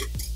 Thank you.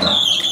Gracias.